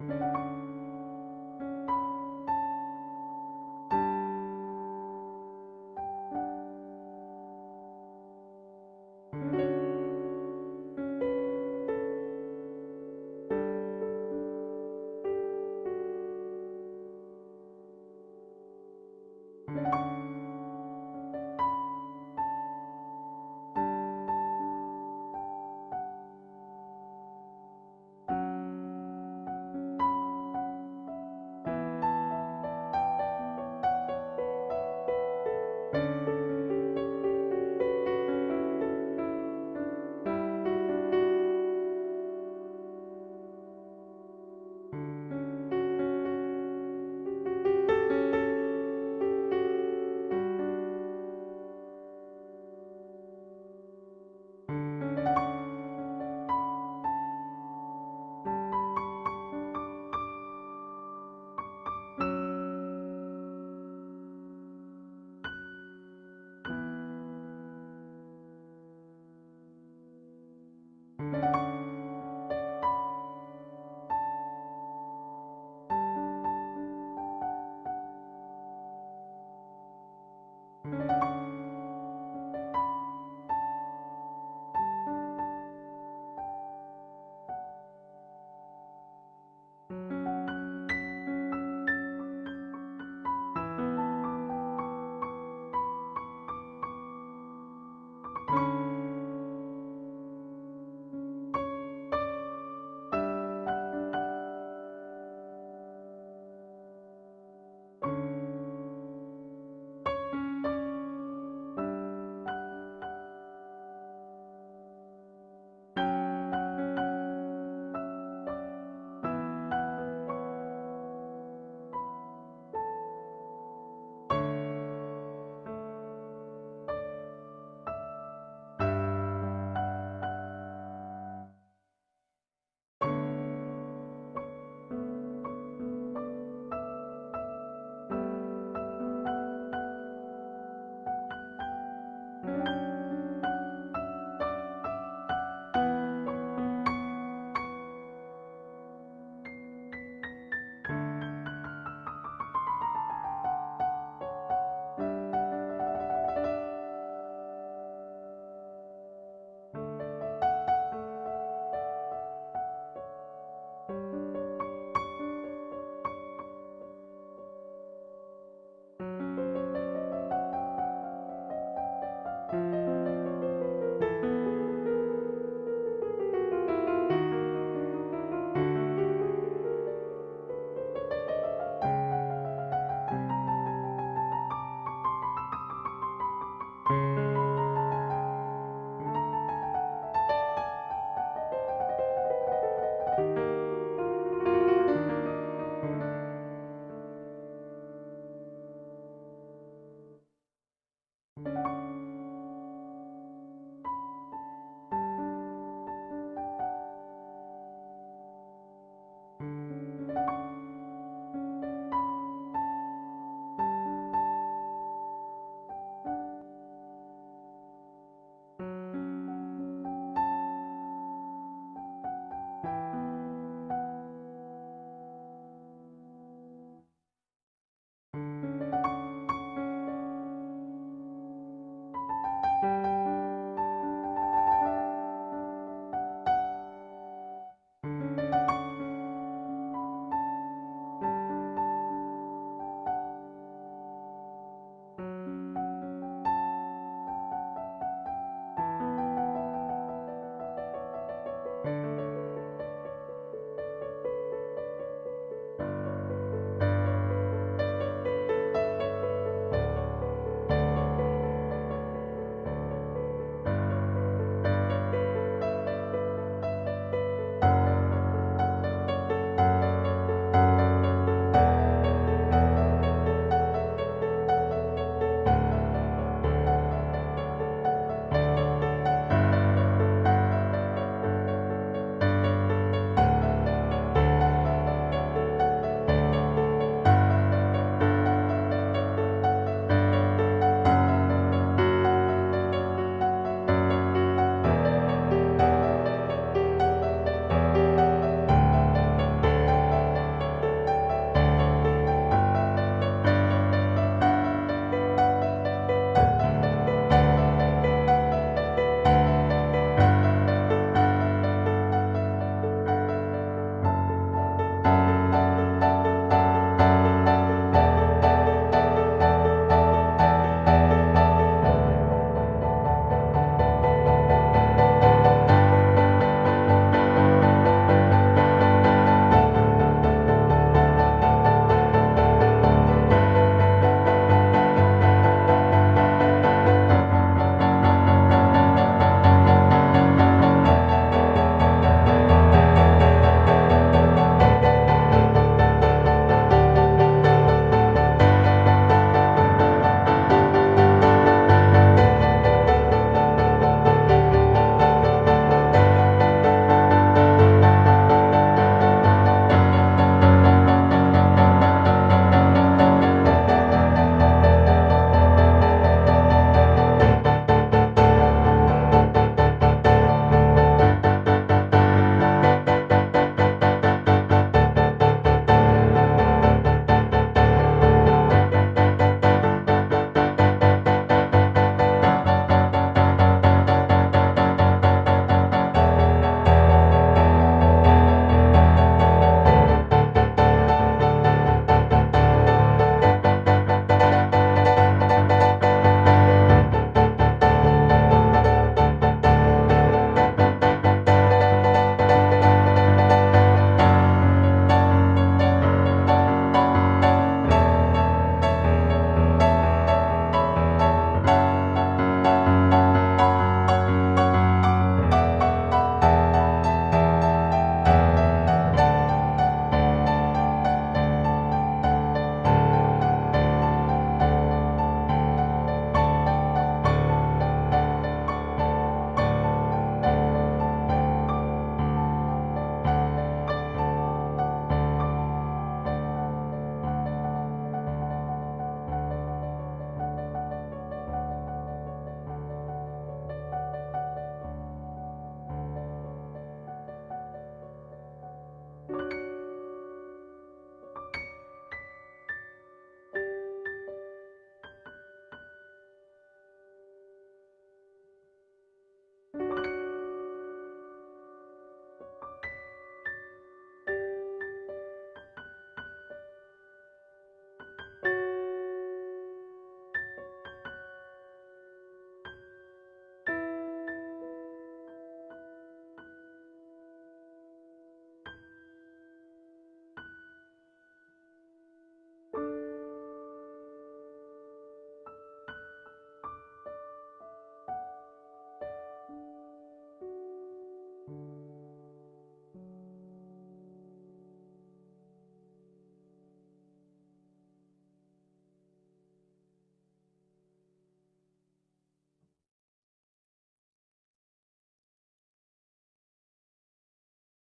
Música